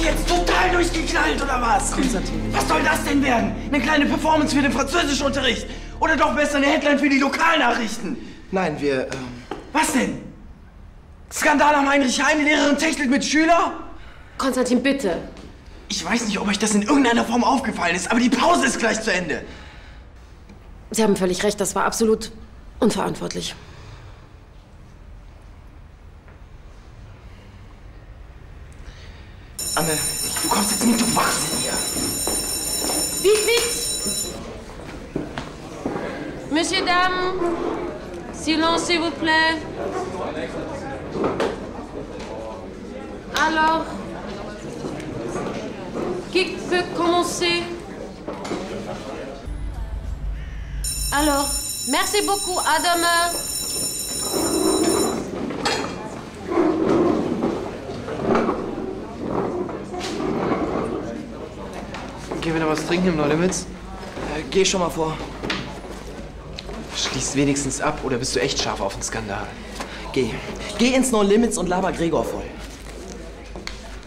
Ihr jetzt total durchgeknallt oder was? Konstantin. Was soll das denn werden? Eine kleine Performance für den Französischunterricht? Oder doch besser eine Headline für die Lokalnachrichten? Nein, wir, ähm, Was denn? Skandal am Heinrich Heine, Lehrerin techelt mit Schüler? Konstantin, bitte. Ich weiß nicht, ob euch das in irgendeiner Form aufgefallen ist, aber die Pause ist gleich zu Ende. Sie haben völlig recht, das war absolut unverantwortlich. Anne, du kommst jetzt mit, du Wahnsinniger. Vite, vite Monsieur, dame, silence, s'il vous plaît. Alors, qui peut commencer? Alors, merci beaucoup, à demain. Noch was trinken im No Limits? Äh, geh schon mal vor. Schließ wenigstens ab oder bist du echt scharf auf den Skandal? Geh. Geh ins No Limits und laber Gregor voll.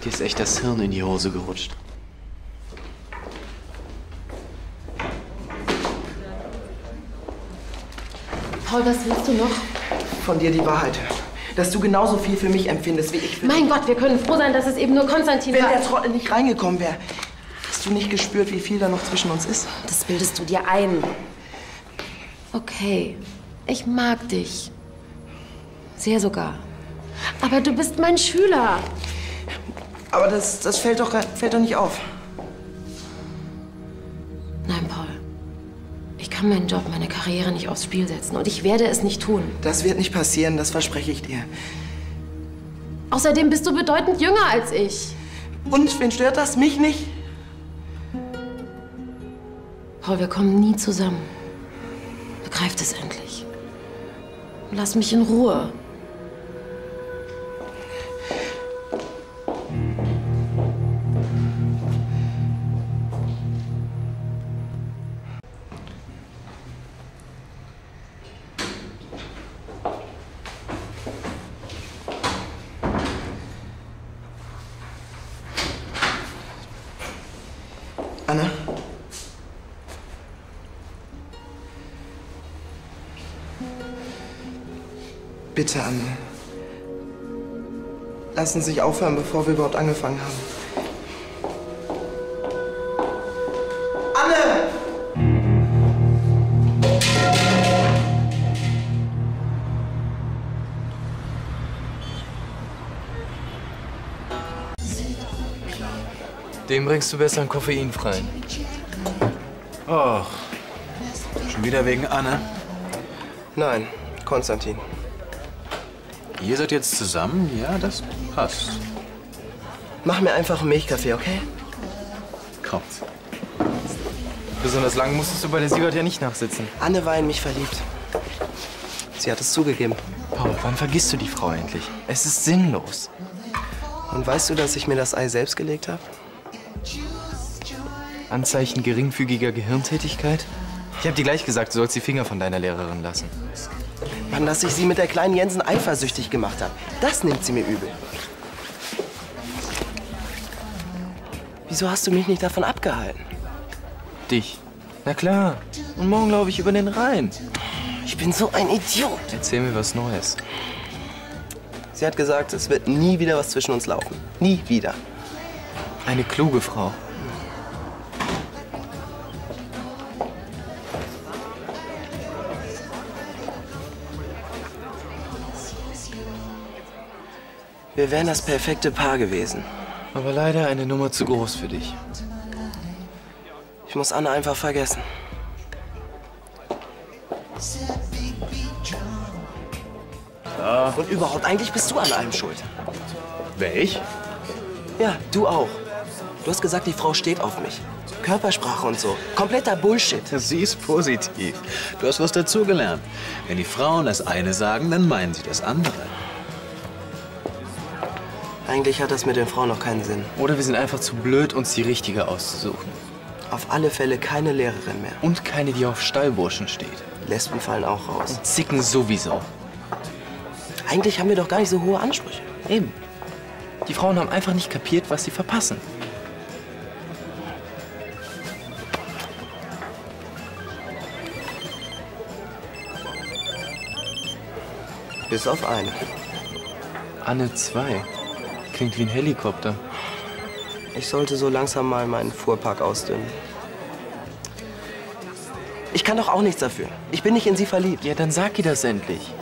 Dir ist echt das Hirn in die Hose gerutscht. Paul, was willst du noch? Von dir die Wahrheit. Dass du genauso viel für mich empfindest wie ich für Mein Gott, wir können froh sein, dass es eben nur Konstantin Wenn war. der Trottel nicht reingekommen wäre, hast du nicht gespürt, wie viel da noch zwischen uns ist? Das bildest du dir ein. Okay, ich mag dich. Sehr sogar. Aber du bist mein Schüler. Aber das, das fällt, doch, fällt doch nicht auf. Nein, Paul. Ich kann meinen Job, meine Karriere nicht aufs Spiel setzen. Und ich werde es nicht tun. Das wird nicht passieren, das verspreche ich dir. Außerdem bist du bedeutend jünger als ich. Und wen stört das? Mich nicht? Paul, wir kommen nie zusammen. Begreift es endlich. Lass mich in Ruhe. Anna? Bitte, Anne. Lassen Sie sich aufhören, bevor wir überhaupt angefangen haben. Anne! Dem bringst du besser einen koffeinfreien. Och, schon wieder wegen Anne? Nein, Konstantin. Ihr seid jetzt zusammen? Ja, das passt. Mach mir einfach einen Milchkaffee, okay? Kommt. Besonders lang musstest du bei der Siebert ja nicht nachsitzen. Anne war in mich verliebt. Sie hat es zugegeben. Paul, wann vergisst du die Frau endlich? Es ist sinnlos. Und weißt du, dass ich mir das Ei selbst gelegt habe? Anzeichen geringfügiger Gehirntätigkeit? Ich hab dir gleich gesagt, du sollst die Finger von deiner Lehrerin lassen. Mann, dass ich sie mit der kleinen Jensen eifersüchtig gemacht habe. Das nimmt sie mir übel. Wieso hast du mich nicht davon abgehalten? Dich? Na klar. Und morgen laufe ich über den Rhein. Ich bin so ein Idiot. Erzähl mir was Neues. Sie hat gesagt, es wird nie wieder was zwischen uns laufen. Nie wieder. Eine kluge Frau. Wir wären das perfekte Paar gewesen. Aber leider eine Nummer zu groß für dich. Ich muss Anne einfach vergessen. Und überhaupt, eigentlich bist du an allem schuld. Wer ich? Ja, du auch. Du hast gesagt, die Frau steht auf mich. Körpersprache und so. Kompletter Bullshit. Sie ist positiv. Du hast was dazugelernt. Wenn die Frauen das eine sagen, dann meinen sie das andere. Eigentlich hat das mit den Frauen noch keinen Sinn. Oder wir sind einfach zu blöd, uns die richtige auszusuchen. Auf alle Fälle keine Lehrerin mehr. Und keine, die auf Stallburschen steht. Lesben fallen auch raus. Zicken sowieso. Eigentlich haben wir doch gar nicht so hohe Ansprüche. Eben. Die Frauen haben einfach nicht kapiert, was sie verpassen. Bis auf eine. Anne 2. Klingt wie ein Helikopter. Ich sollte so langsam mal meinen Fuhrpark ausdünnen. Ich kann doch auch nichts dafür. Ich bin nicht in sie verliebt. Ja, dann sag ihr das endlich.